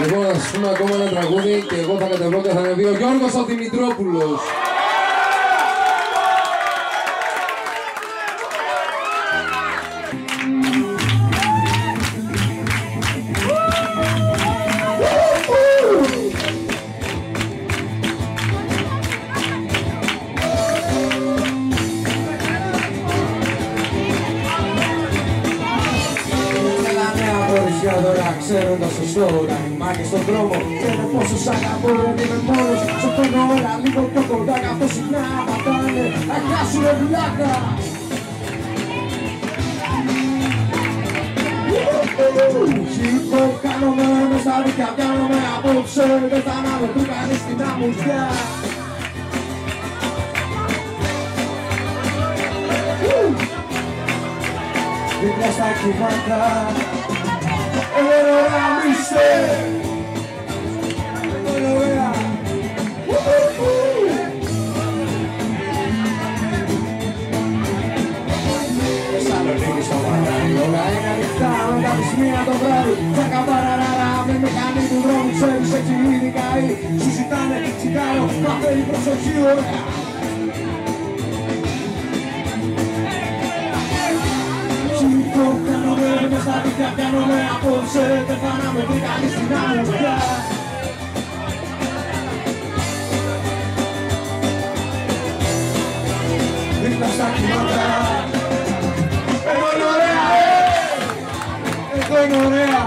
Λοιπόν, να σας πούμε ακόμα ένα τραγούδι και εγώ θα κατεβώ και θα ανεβεί ο Γιώργος ο Δημητρόπουλος. Κοριτσιά τώρα ξέρω το σωστό Να μιμάκες στον δρόμο. Ξέρω πόσο σ' αγαπώ δεν είμαι μόνος. Σε παίρνω όλα λίγο πιο κοντά Καθώς συχνά πατάνε. Να χάσουνε βλάκα Σήκω κάνομαι μες στα δικά Πιάνομαι απόψε. Δεν θα αναμετρού κανείς την αμμουδιά. Δίπλα στα κύματα Ωραία μίστε Ωραία Θεσσαλονίκη στο μαγαζί Όλα είναι ανοιχτά με τα δυσμία το βράδυ Τα καμπαραράρα με μηχανή του δρόμου Ξέρεις έτσι ήδη καεί Σου ζητάνε τσιγάρο Καφέ η προσοχή ωραία κάνομαι μες στα δίχτυα Πιάνομαι απόψε Δεν θα να με βρει κανείς στην αμμουδιά Δίπλα στα κύματα Εδώ είναι ωραία, ε! Εδώ είναι ωραία